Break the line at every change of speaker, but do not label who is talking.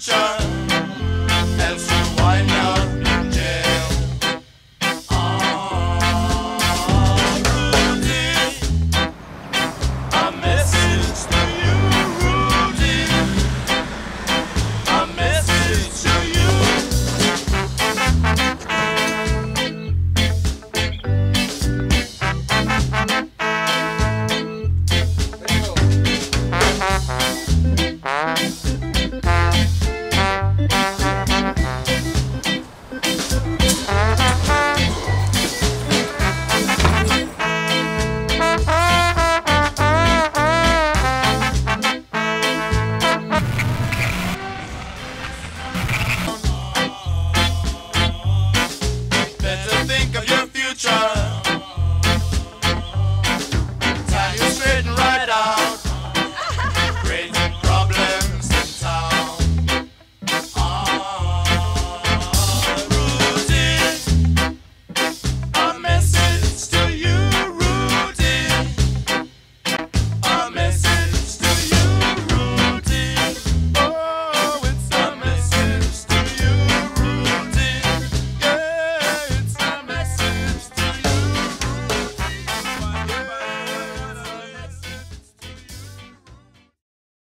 future.